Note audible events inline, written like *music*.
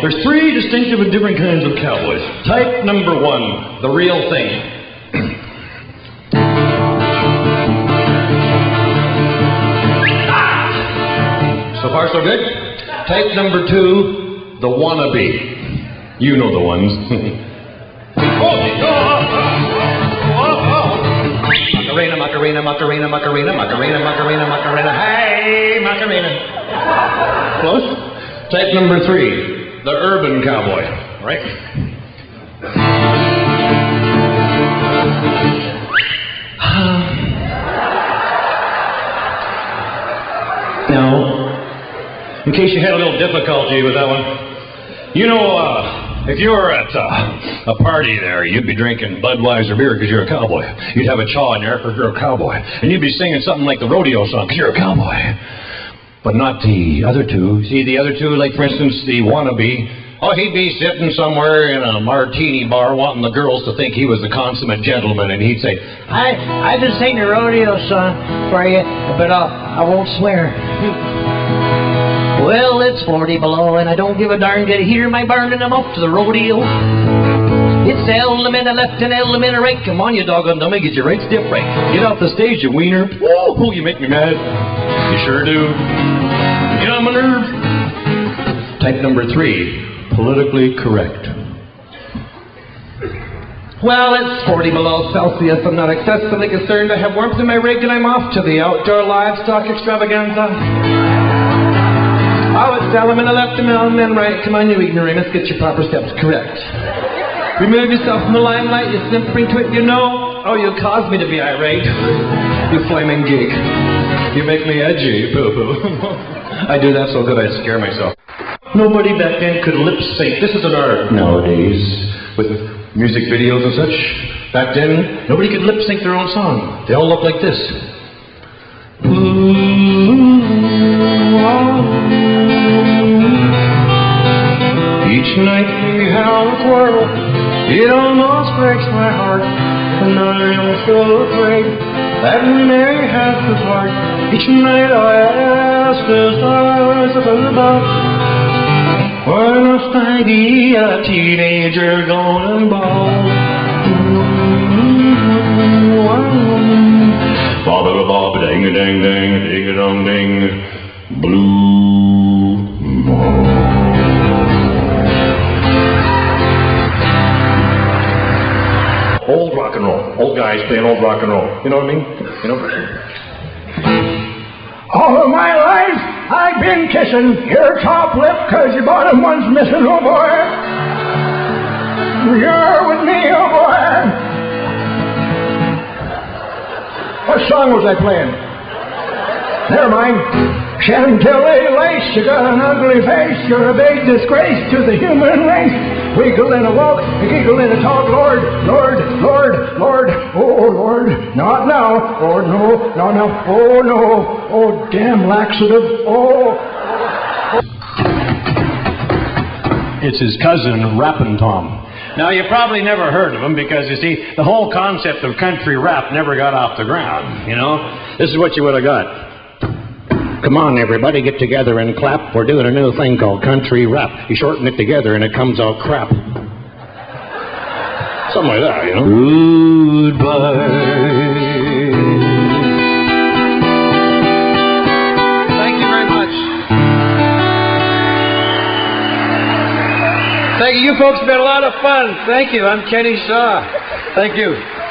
There's three distinctive and different kinds of cowboys. Type number one, the real thing. *coughs* So far, so good. Type number two, the wannabe. You know the ones. *laughs* Macarena, Macarena, Macarena, Macarena, Macarena, Macarena, Macarena. Hey, Macarena. Close. Type number three, the urban cowboy. Right? Now, in case you had a little difficulty with that one, you know, uh, if you were at uh, a party there, you'd be drinking Budweiser beer because you're a cowboy. You'd have a chaw in there because you're a cowboy. And you'd be singing something like the rodeo song because you're a cowboy. But not the other two. See, the other two, like for instance, the wannabe. Oh, he'd be sitting somewhere in a martini bar wanting the girls to think he was a consummate gentleman, and he'd say, I I just sing the rodeo song for you, but I'll, I won't swear. Well, it's 40 below, and I don't give a darn. Get a heater my barn, and I'm off to the rodeo. It's allemande left and allemande right. Come on, you doggone dummy, get your right right. Get off the stage, you wiener. Woo, you make me mad. You sure do. Get on my nerves. Type number three, politically correct. Well, it's 40 below Celsius. I'm not excessively concerned. I have warmth in my rig, and I'm off to the outdoor livestock extravaganza. I would sell them in the left and then right. Come on, you ignoramus, get your proper steps correct. Remove yourself from the limelight, You're simpering twit, you know. Oh, you caused me to be irate. You flaming geek. You make me edgy, *laughs* boo boo. I do that so good I scare myself. Nobody back then could lip sync. This is an art nowadays with music videos and such. Back then, nobody could lip sync their own song. They all look like this. Each night we have a quarrel. It almost breaks my heart. And I am so afraid that we may have to part. Each night I ask the stars above. Why must I be a teenager going bald? Bob a bob ding a ding ding ding a dong ding blue. Old guys playing old rock and roll. You know what I mean? You know? All of my life, I've been kissing your top lip 'cause your bottom one's missing, oh boy. You're with me, oh boy. What song was I playing? Never mind. Chantilly lace, you got an ugly face. You're a big disgrace to the human race. Wiggle and a walk, a giggle and a talk, Lord, Lord, Lord, Lord, oh, oh Lord, not now, oh no, no, no, oh no, oh damn laxative, oh. It's his cousin, Rappin' Tom. Now, you probably never heard of him because, you see, the whole concept of country rap never got off the ground, you know? This is what you would have got. Come on, everybody, get together and clap. We're doing a new thing called country rap. You shorten it together and it comes out crap. Something like that, you know? Goodbye. Thank you very much. Thank you. You folks have been a lot of fun. Thank you. I'm Kenny Shaw. Thank you.